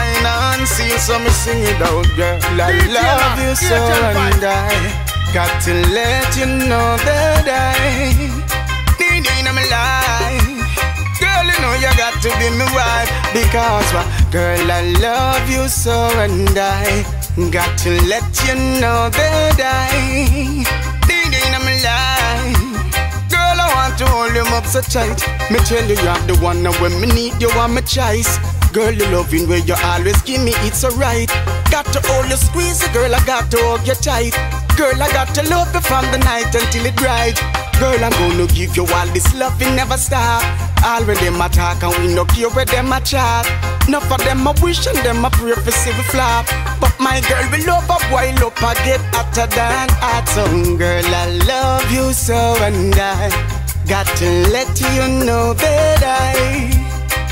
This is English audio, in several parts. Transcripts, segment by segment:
wine and see so me sing it out, girl. I love you so and I got to let you know that I need you in my life. Girl, you know you got to be my wife because, what? girl, I love you so and I got to let you know that I need you in my life. Girl, I want to hold you up so tight. Me tell you, you're the one now when me need you, I'm my choice. Girl, you loving where you always give me, it's alright. Got to hold you, squeeze it, girl, I got to hold you tight. Girl, I got to love you from the night until it bright. Girl, I'm gonna give you all this love, it never stop. All with them attack and we no care where them a chat. Enough of them a wish and them a pray for we flop. But my girl, we love up, while up, I get hotter than hot. So, girl, I love you so and I got to let you know that I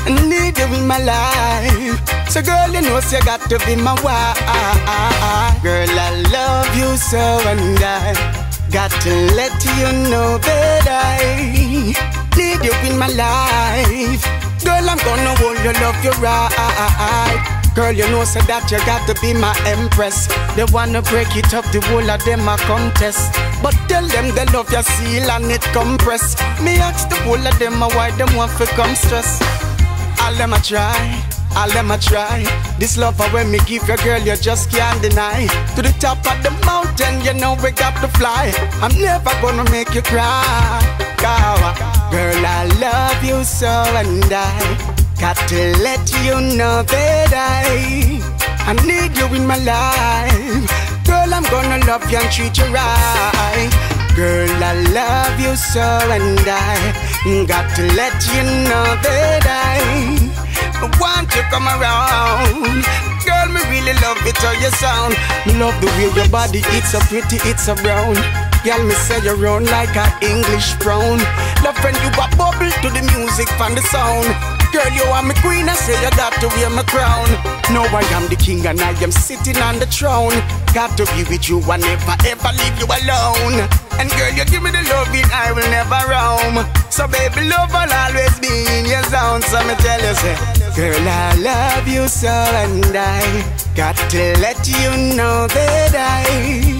need you in my life. So girl, you know, so you got to be my wife. Girl, I love you so and I got to let you know that I need you in my life. Girl, I'm gonna hold your love you right. Girl, you know, so that you got to be my empress. They wanna break it up, the whole of them a contest. But tell them they love your seal and it compress. Me ask the whole of them why them want to come stress. All them a try, all them a try. This love when me give your girl, you just can't deny. To the top of the mountain, you know we got to fly. I'm never gonna make you cry. Girl, I love you so and I got to let you know that I I need you in my life. Girl, I'm gonna love you and treat you right. Girl, I love you so and I got to let you know that I want to come around. Girl, me really love it how you sound. Me love the way your body, it's so pretty, it's so brown. Girl, me say you run like an English brown. Love when you a bubble to the music from the sound. Girl, you are my queen, I say you got to wear my crown. No, I am the king and I am sitting on the throne. Got to be with you, I never ever leave you alone. And girl, you give me the loving, I will never roam. So baby, love will always be in your zone. So me tell you, say, girl, I love you so and I got to let you know that I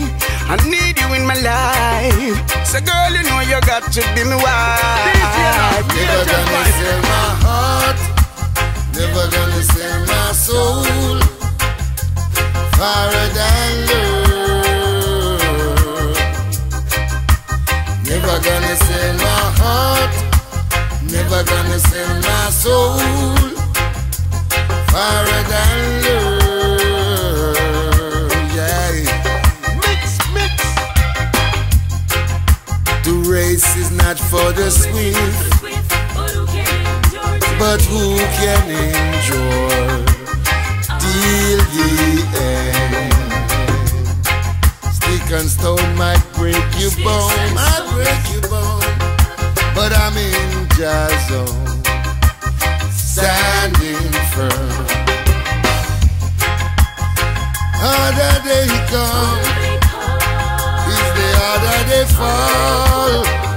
I need you in my life. So girl, you know you got to be my wife. Never gonna sell my heart, never gonna sell my soul. Far than. Never gonna sell my heart, never gonna sell my soul. Far than not for the swift, but who can endure till the end? Stick and stone might break your bone, might break your bone, but I'm in Jah zone, standing firm. Harder they come harder they fall.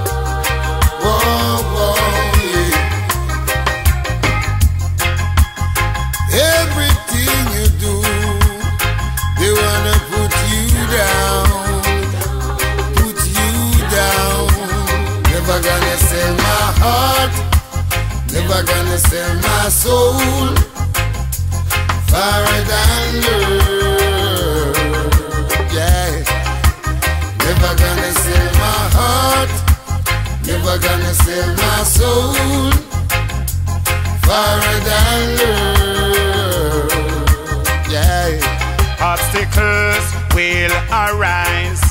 Heart, never gonna sell my soul. Far than love, yeah. Never gonna sell my heart, never gonna sell my soul. Far than love, yeah. Obstacles will arise.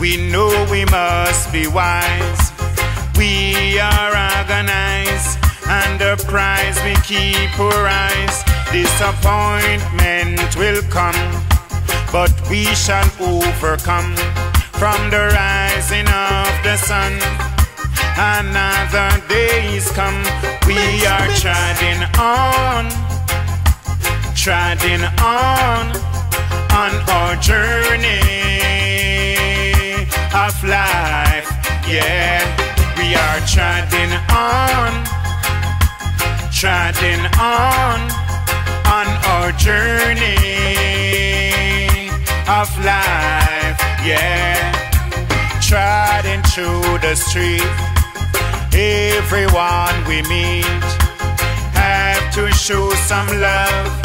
We know we must be wise. We are organized, and the prize we keep our eyes. Disappointment will come, but we shall overcome. From the rising of the sun, another day is come. We are treading on, treading on, on our journey of life. Yeah, we are treading on, treading on, on our journey of life, yeah. Trotting through the street, everyone we meet have to show some love,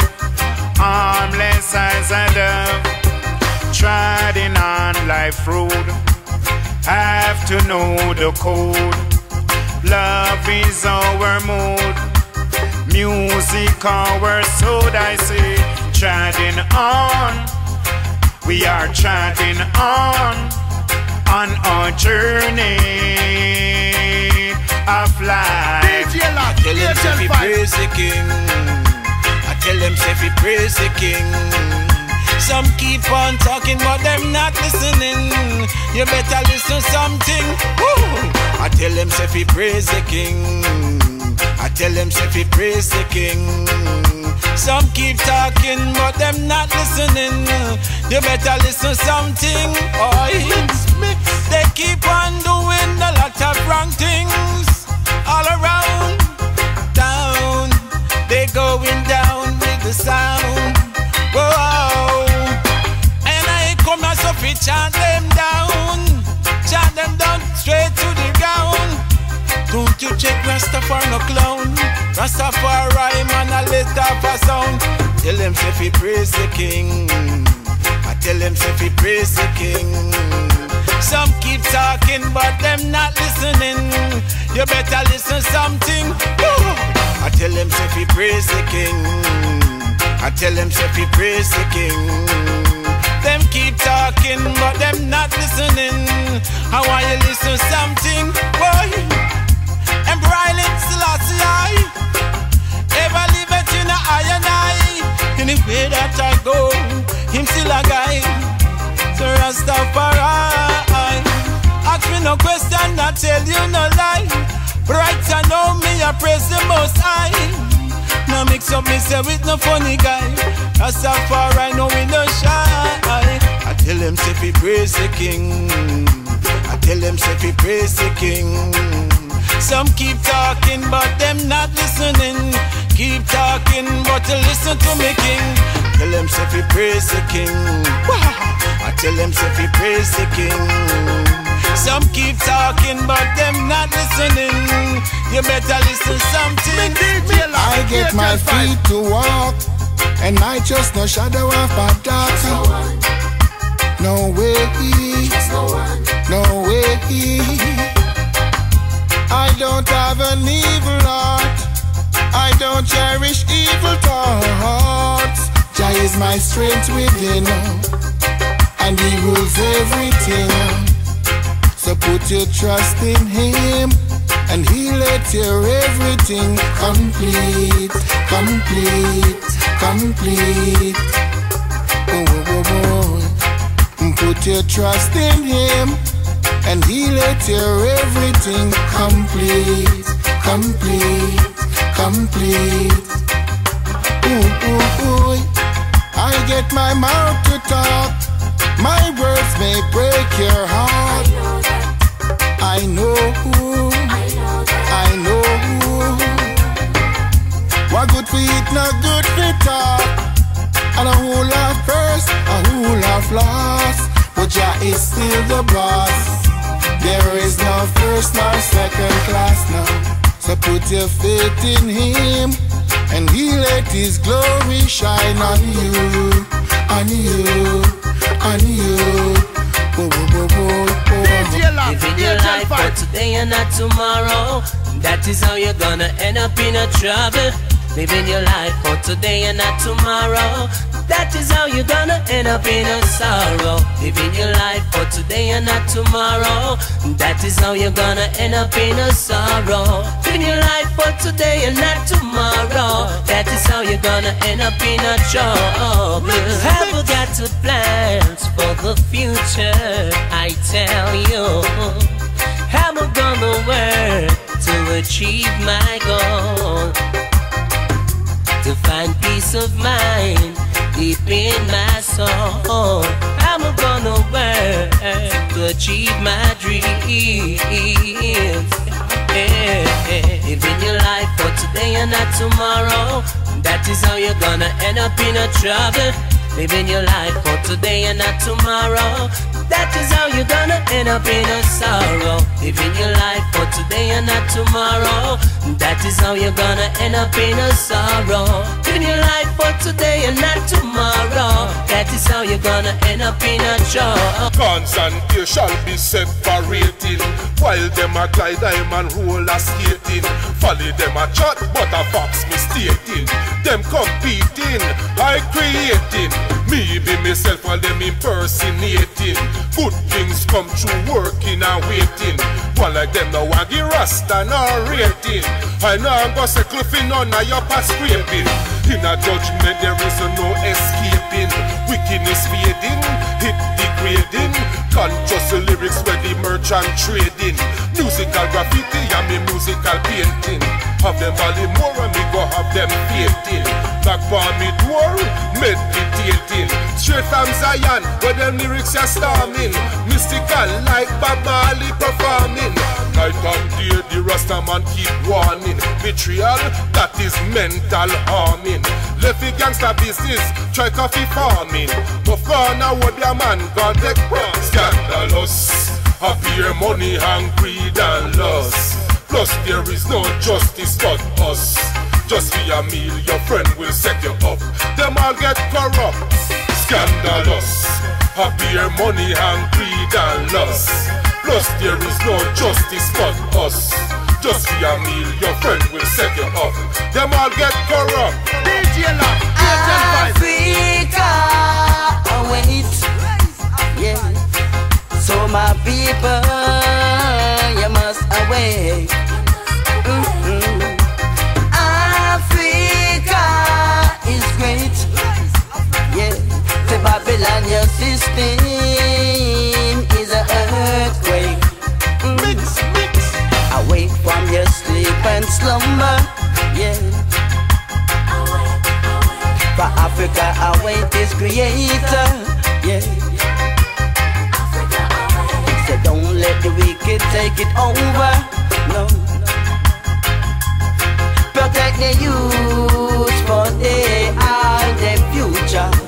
harmless as a dove. Trotting on life road, have to know the code. Love is our mood, music our soul. I say, treading on, we are treading on, on our journey of life. DJ Lock, Tell say fi praise the king. I tell them say fi praise the king. Some keep on talking but them not listening. You better listen something. Woo! I tell them say fi praise the king. I tell them say fi praise the king. Some keep talking but them not listening. You better listen something. Oi. They keep on doing a lot of wrong things if chant them down. Chant them down straight to the ground. Don't you check Rastafari no clown. Rastafari man a let off a sound. Tell them say fi praise the king. I tell them say fi praise the king. Some keep talking but them not listening. You better listen something. I tell them say fi praise the king. I tell them say fi praise the king. Them keep talking but them not listening. I want you listen something, boy. Emperor Selassie, ever live it in a I and I. Anywhere that I go, him still a guide. So Rastafari, ask me no question, I tell you no lie. Right I know me, I praise the Most High. No mix up me say with no funny guy. Rastafari know we no shy. I tell them say fi praise the King. I tell them say fi praise the King. Some keep talking but them not listening. Keep talking but to listen to me King. Tell them say fi praise the King. I tell them say fi praise the King. Some keep talking, but them not listening. You better listen something. I get my feet to walk, and I just no shadow of a doubt. No way, no way. I don't have an evil heart. I don't cherish evil thoughts. Jah is my strength within, and He rules everything. So put your trust in Him, and He'll let your everything complete, complete, complete. Oh, oh, oh, oh. Put your trust in Him, and He'll let your everything complete, complete, complete. Ooh, ooh, ooh. I get my mouth to talk. My words may break your heart. I know who, Jah is still the boss. There is no first nor second class now. So put your faith in Him, and He let His glory shine on you, on you, on you. Whoa, whoa, whoa, whoa, whoa. Living your life for today and not tomorrow. That is how you're gonna end up in a trouble. Living your life for today and not tomorrow. That is how you're gonna end up in a sorrow. Living your life for today and not tomorrow. That is how you're gonna end up in a sorrow. Living your life for today and not tomorrow. That is how you're gonna end up in a trouble. Have got to plans for the future. I tell you. I'm gonna work to achieve my goal. To find peace of mind deep in my soul. I'm gonna work to achieve my dreams. Yeah. Living your life for today and not tomorrow. That is how you're gonna end up in a trouble. Living your life for today and not tomorrow. That is how you're gonna end up in a sorrow. Living your life for today and not tomorrow. That is how you're gonna end up in a sorrow. Living your life for today and not tomorrow. That is how you're gonna end up in a trouble. Guns and ear shall be separating While them a glide diamond roller skating. Folly them a chat but a fox mistaking Them competing, I creating. Me be myself while them impersonating. Good things come through working and waiting. One like them no waggy rasta no rating. I know I'm gonna none of your past scraping In a judgment there is no escaping. Wickedness fading, hit degrading. Conscious lyrics where the merchant trading. Musical graffiti and me musical painting. Have them valley more and me go have them fainting Back by me. Door, meditating Straight from Zion where them lyrics are storming. Mystical like Bob Marley performing. Night and day the Rasta man keep warning. Betrayal, that is mental harming. Lefty gangster business, try coffee farming. But for now what their man gon' take? From Scandalous, appear money hungry and lust Plus there is no justice but us Just for a meal your friend will set you up. Them all get corrupt Scandalous, appear money hungry and lust. Plus there is no justice but us. Just for a meal your friend will set you up. Them all get corrupt. DJ Africa, await. Yeah. So my people, you must awake. Babylon, your system is a earthquake. Mix, mix. Awake from your sleep and slumber. Yeah. For Africa await his creator. Yeah. So don't let the wicked take it over. No. Protect the youth for they are the future.